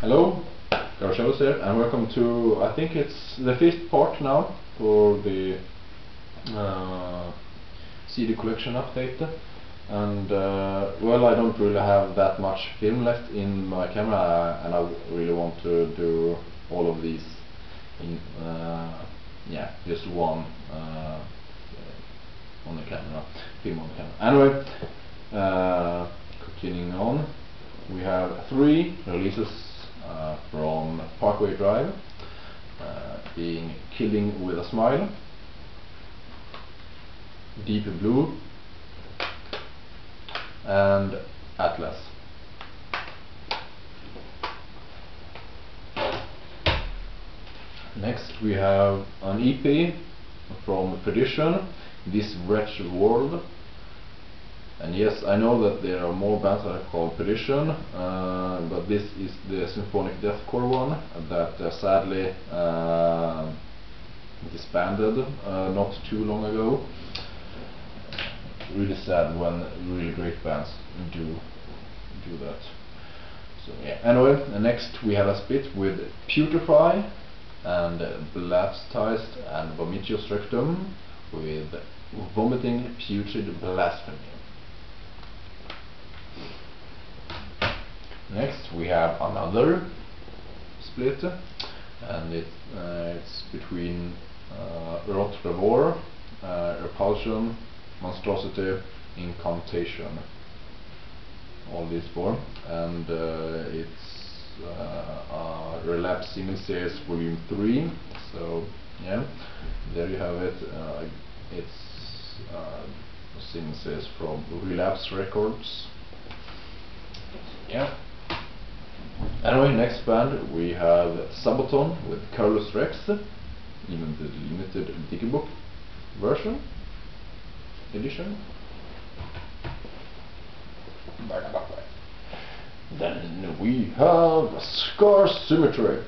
Hello, Garchellos here, and welcome to, I think it's the fifth part now for the uh, CD collection update. And uh, well, I don't really have that much film left in my camera, and I really want to do all of these in, uh, yeah, just one uh, on the camera, film on the camera. Anyway, uh, continuing on, we have three releases Parkway Drive, uh, being Killing with a Smile, Deep Blue, and Atlas. Next we have an EP from Perdition, This Wretched World. And yes, I know that there are more bands that are called Perdition, uh, but this is the symphonic deathcore one that uh, sadly uh, disbanded uh, not too long ago. Really sad when really great bands do do that. So yeah. Anyway, next we have a split with Putrefy and Blastized and Vomitio Rectum with Vomiting Putrid Blasphemy. Next we have another split and it, uh, it's between uh, Rot Revor, uh, Repulsion, Monstrosity, Incantation. All these four and uh, it's uh, Relapse series volume 3 so yeah there you have it uh, it's uh, series from Relapse Records yeah Anyway, next band we have Sabaton with Carolus Rex, even the limited Digibook version, edition. Then we have Scar Symmetry.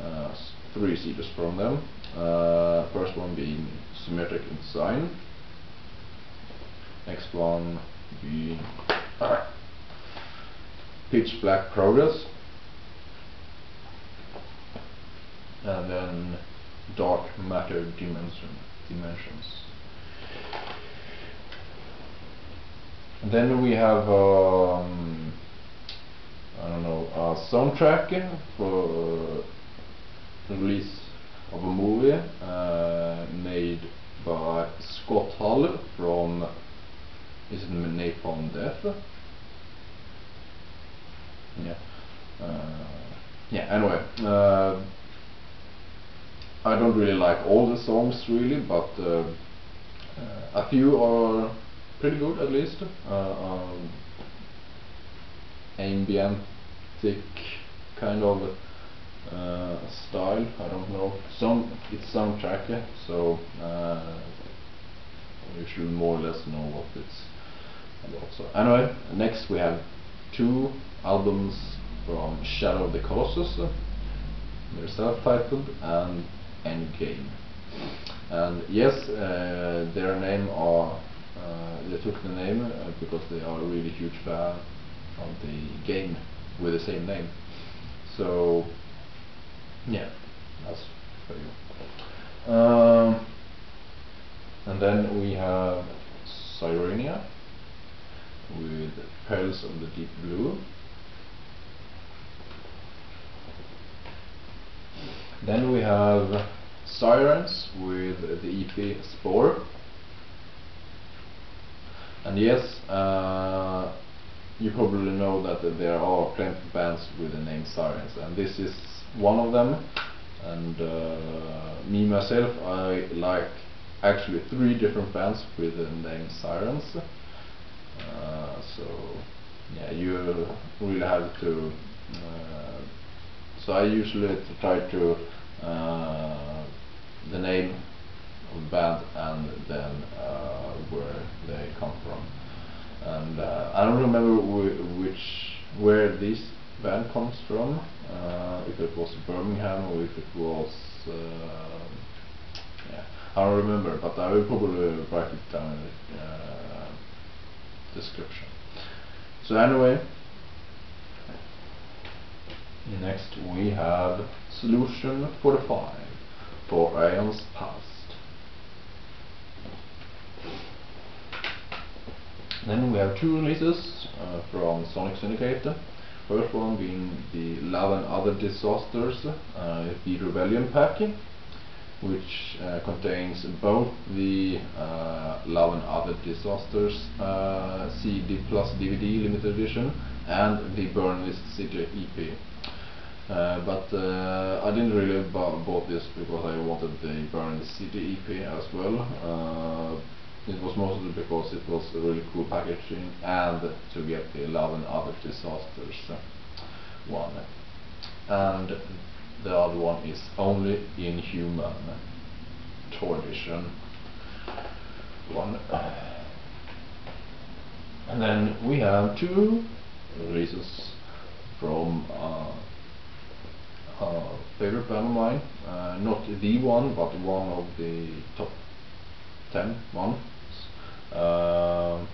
Uh, three CDs from them. Uh, first one being Symmetric in Design. Next one being pitch black progress and then dark matter dimension dimensions. Then we have um, I don't know a soundtrack for release of a movie uh, made by Scott Hall from is it Napalm Death yeah uh, yeah anyway uh, I don't really like all the songs really but uh, a few are pretty good at least um, ambientic kind of uh, style. I don't know. Some it's soundtrack, yeah, so uh, you should more or less know what it's about. So anyway, next we have two albums from Shadow of the Colossus. They're self-titled and Endgame. And yes, uh, their name are uh, they took the name uh, because they are a really huge fan of the game with the same name. So yeah, that's for you. Um, and then we have Sirenia with Perils of the Deep Blue. Then we have Sirens with the EP Spore. And yes, uh, you probably know that there are plenty of bands with the name Sirens, and this is one of them. And uh, me myself, I like actually three different bands with the name Sirens. Uh, so yeah, you really have to. Uh, so I usually try to uh, the name of the band and then uh, where they come from. And uh, I don't remember wh which where this band comes from. Uh, if it was Birmingham or if it was uh, yeah, I don't remember, but I will probably write it down in the description. So anyway, Next we have Solution 45 for Aeons Past. Then we have two releases uh, from Sonic Syndicate. First one being the Love and Other Disasters, uh, the Rebellion pack, which uh, contains both the uh, Love and Other Disasters uh, CD plus DVD limited edition and the Burn This City EP. Uh, but uh, I didn't really bought this because I wanted the Burn This City EP as well. Uh, it was mostly because it was a really cool packaging and to get the Love and Other Disasters one. And the other one is Only Inhuman Tour Edition one. And then we have two releases from uh, uh, favorite band of mine, uh, not the one, but one of the top 10 ones. Uh,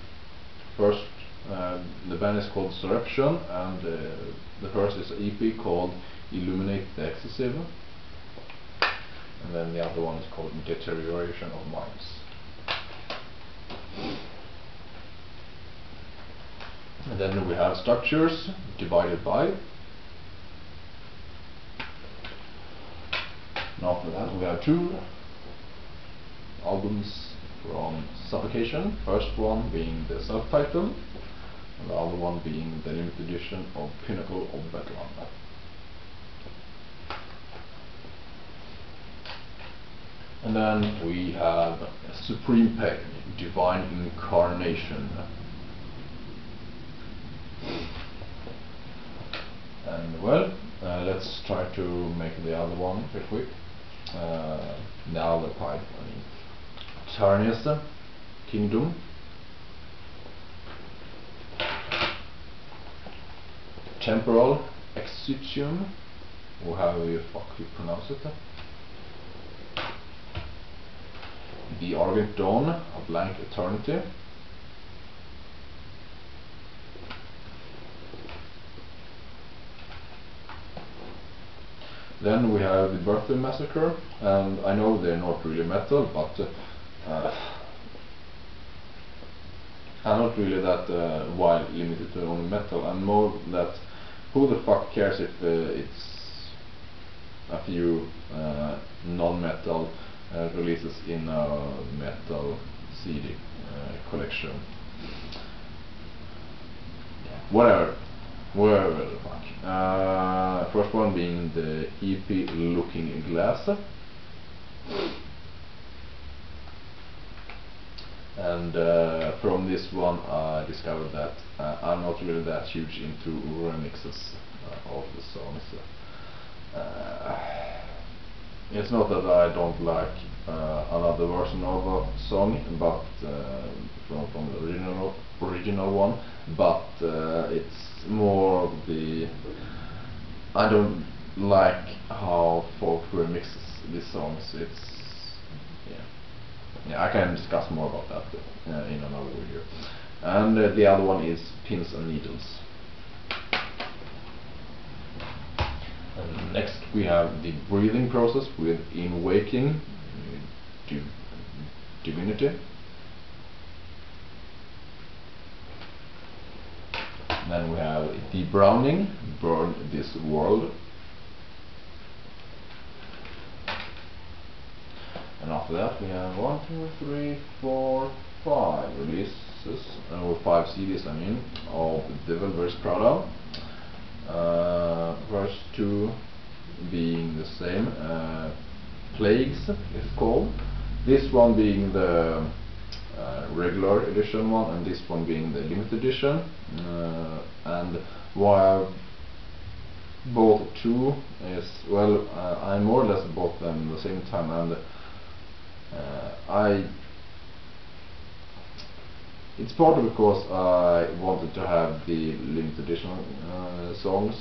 first, uh, the band is called Surruption, and uh, the first is an EP called Illuminate the Excessive, and then the other one is called Deterioration of Minds. And then we have structures divided by. And after that we have two albums from Suffocation, first one being the self-title, and the other one being the limited edition of Pinnacle of Bedlam. And then we have Supreme Pain, Divine Incarnation. And well, uh, let's try to make the other one real quick. Uh, now the pipe, I mean. Tarnius Kingdom. Temporal Exitium, or however you fuck you pronounce it. The Argent Dawn, A Blank Eternity. Then we have the Birthday Massacre, and I know they're not really metal, but uh, I'm not really that uh, wide limited to only metal. I'm more that who the fuck cares if uh, it's a few uh, non-metal releases in a metal CD collection. Whatever, whatever the fuck. Uh, first one being the EP Looking Glass. And uh, from this one I discovered that uh, I'm not really that huge into remixes uh, of the songs. Uh, it's not that I don't like uh, another version of a song, but uh, from, from the original original one, but it's more the I don't like how folk remixes these songs. It's yeah, I can discuss more about that uh, in another video. And uh, the other one is pins and needles. And next we have the breathing process with In Waking div Divinity. Then we have the Browning, Burn This World. That we have one, two, three, four, five releases, uh, or five CDs I mean, of Devil vs Prada. Uh, first two being the same, uh, Plagues it's called. This one being the uh, regular edition one, and this one being the limited edition. Uh, and why both two is well, uh, I more or less bought them the same time, and uh, I it's partly because I wanted to have the limited edition uh, songs.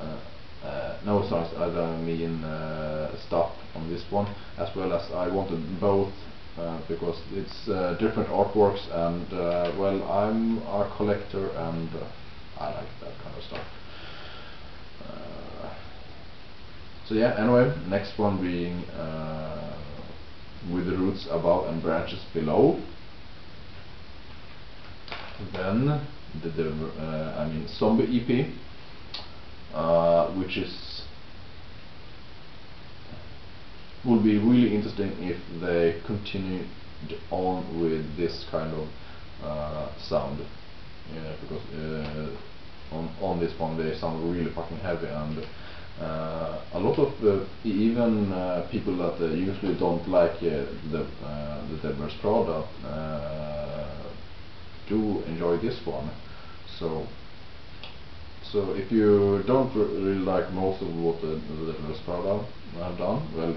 Uh, uh, no songs I don't mean uh, stuff on this one as well as I wanted both uh, because it's different artworks and well I'm a collector and I like that kind of stuff. So yeah, anyway, next one being with the roots above and branches below. Then the, the uh, I mean zombie EP, uh, which is will be really interesting if they continued on with this kind of uh, sound because uh, on on this one they sound really fucking heavy and uh, a lot of uh, even uh, people that uh, usually don't like uh, the uh, the Bears Prada do enjoy this one. So so if you don't really like most of what the, the Dead Bears have done well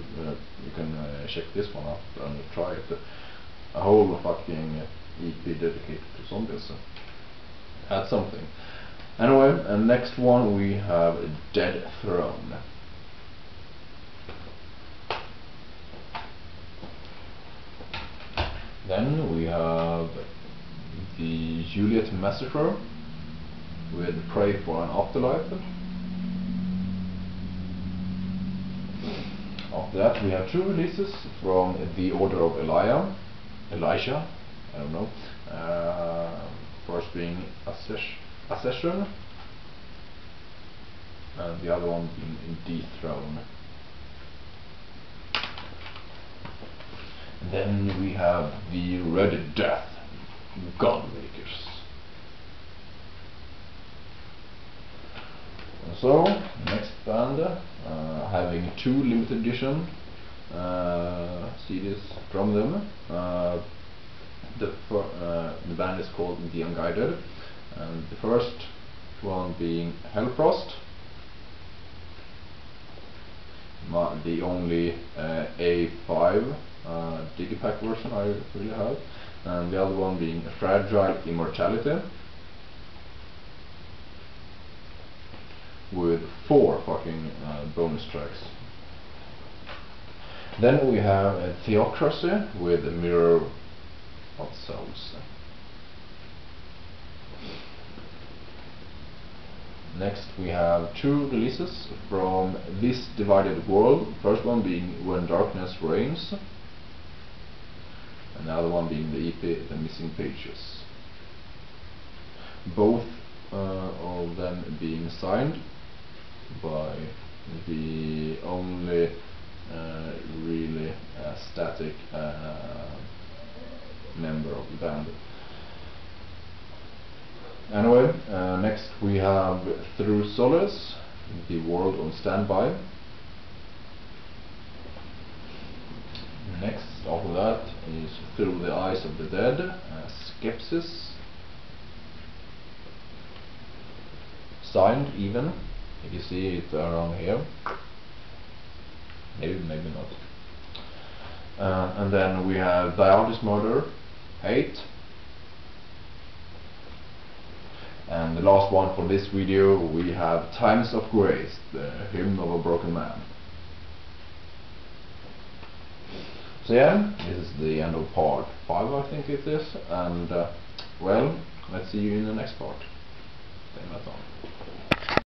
you can check this one out and try it. A whole fucking EP dedicated to zombies that's something Anyway, and next one we have Dead Throne. Then we have the Juliet Massacre with Pray for an Afterlife. After that we have two releases from the Order of Elijah, Elisha, I don't know. Uh, first being Ashesh Accession and the other one being Dethrone. Then we have the Red Death Gunmakers. So, next band, uh, having two limited edition uh, CDs from them. Uh, the, uh, the band is called The Unguided and the first one being Hellfrost. The only uh, A5 uh, Digipack version I really have. And the other one being Fragile Immortality. With four fucking uh, bonus tracks. Then we have a Theocracy with a Mirror of Souls Next we have two releases from This Divided World, first one being When Darkness Reigns, another one being the EP The Missing Pages. Both uh, of them being signed by the only uh, really uh, static uh, member of the band. Anyway, uh, next we have Through Solace, The World on Standby. Next after that is Through the Eyes of the Dead, uh, Skepsis. Signed even, if you see it around here. Maybe, maybe not. Uh, and then we have Thy Art Is Murder, Hate. And the last one for this video we have Times of Grace, the hymn of a broken man. So yeah, this is the end of part 5 I think it is, and uh, well, let's see you in the next part. Stay